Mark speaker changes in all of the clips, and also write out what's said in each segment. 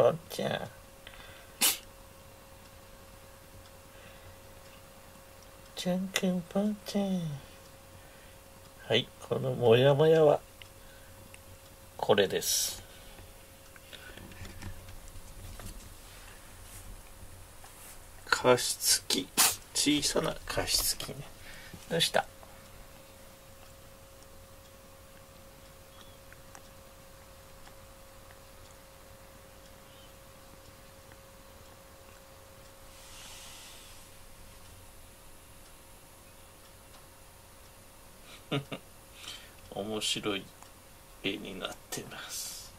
Speaker 1: ぽんちゃ。んちゃんくんぽんちゃん。はいこのモヤモヤはこれです。加湿器。小さな加湿器ね。どうした？面白い絵になってます。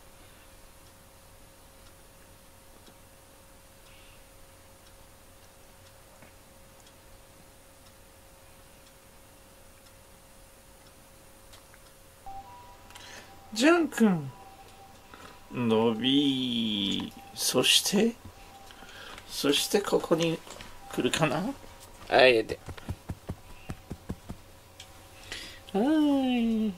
Speaker 1: ジャン君伸びそして？そしてここに来るかな？あえてはい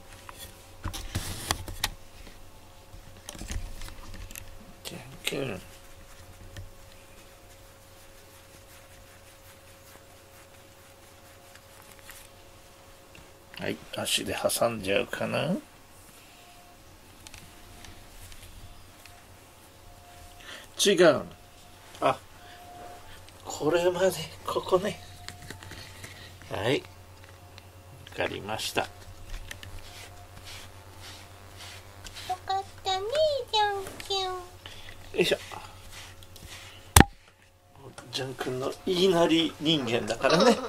Speaker 1: はい足で挟んじゃうかな。違う。あこれまでここね。はい。わかりました
Speaker 2: よかったねじゃんけん
Speaker 1: よいしょジャン君の言いなり人間だからね。
Speaker 2: あんたね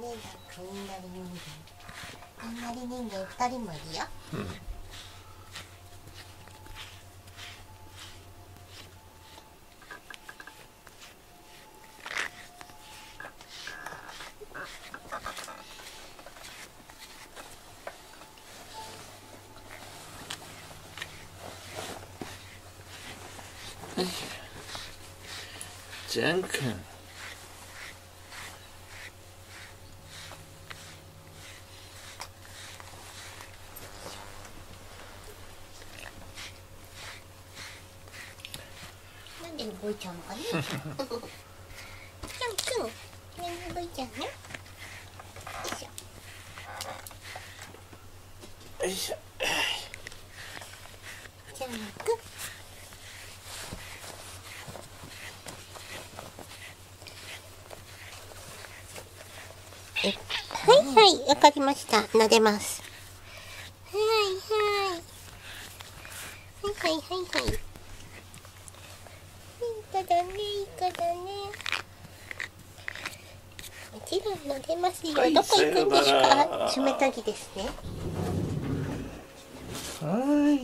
Speaker 2: じゃんくんいなり人間いなり人間二人もいるよ
Speaker 1: ジャン君
Speaker 2: なんで動いちゃうのかねじゃんくんなんで動いちゃうのよいしょ
Speaker 1: よいしょ
Speaker 2: じゃんくんはいはいわかりました。撫でます。はいはい。はいはいはい。はいいい子だねいい子だね。もちろん撫でますよ、
Speaker 1: はい
Speaker 2: どこ行くんですか？ら冷た着ですね
Speaker 1: はい。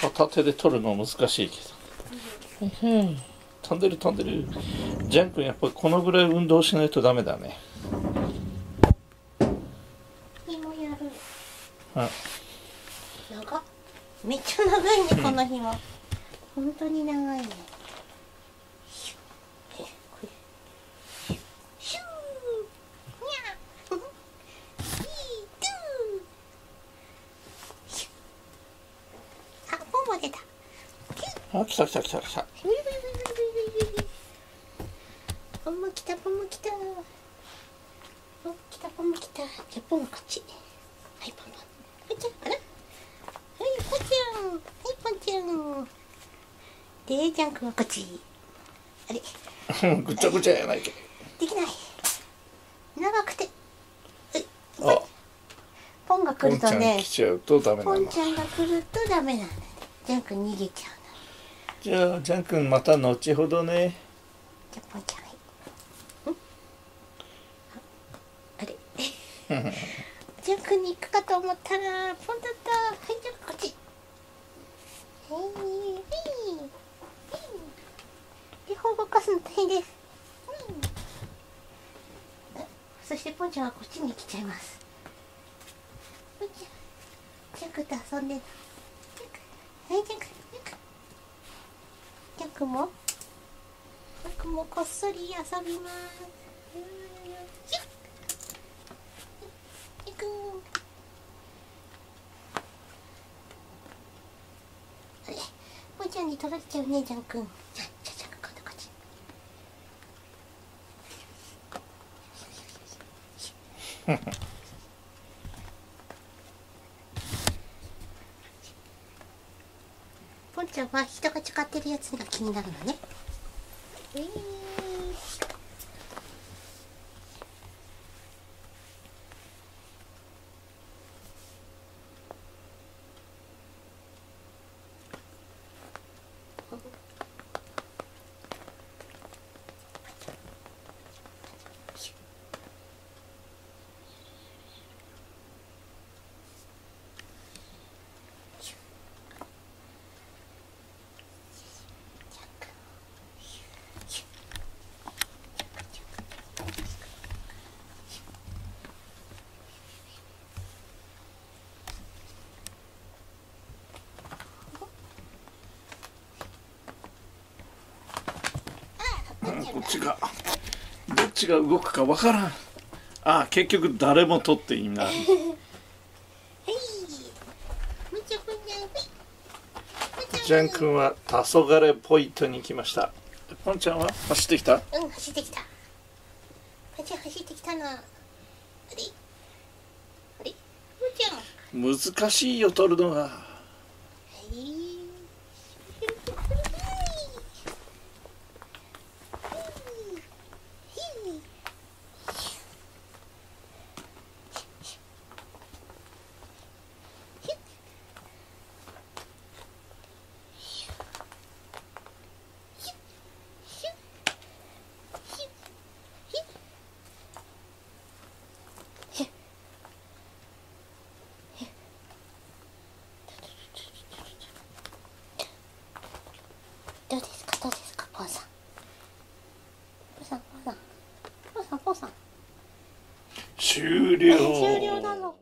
Speaker 1: 片手で取るの難しいけど、はいはい飛んでる飛んでるジャン君やっぱりこのぐらい運動しないとダメだね。
Speaker 2: 紐やる。
Speaker 1: あ
Speaker 2: 長っ。めっちゃ長いねこの紐本当に長いね。あ
Speaker 1: 来た来た来た来た
Speaker 2: ポンも来たポンも来たポンも来た。じゃあポンはこっち。はいポンポン。ポンちゃんあらはいポンちゃん。はいポンちゃん。でジャンクはこっち。あれ。
Speaker 1: ぐちゃぐちゃやないけ。
Speaker 2: できない。長くて。う
Speaker 1: あ。
Speaker 2: ポンが来るとね。
Speaker 1: 来ちゃうとダメなの。
Speaker 2: ポンちゃんが来るとダメなんジャン君逃げちゃう
Speaker 1: じゃあジャン君また後ほどね。
Speaker 2: じゃあポンちゃんああれジャン君に行くかと思ったらポンだったはいジャン君こっち。はいはい両方動かすの大変です。そしてポンちゃんはこっちに来ちゃいます。ポンちゃんジャンクと遊んでるジャンクはいジャンクジャンク。ジャンクも？僕もこっそり遊びます。シュッ行くちゃんに取られちゃうねジャン君じゃあじゃあジャン君今度こっち。ポンちゃんは人が使ってるやつが気になるのね。ういー。
Speaker 1: こっちがどっちが動くかわからん。あ結局誰も取っていない。
Speaker 2: はい。
Speaker 1: ジャン君は黄昏ポイントに来ましたポンちゃんは？走ってきた。
Speaker 2: うん、走ってきた。むちゃ走ってきたな。あれ？あれ？むちゃん。
Speaker 1: 難しいよ取るのが
Speaker 2: はい。どうですかどうですかポンさん。ポンさんポンさん。ポンさんポンさん。
Speaker 1: 終了。
Speaker 2: 終了なの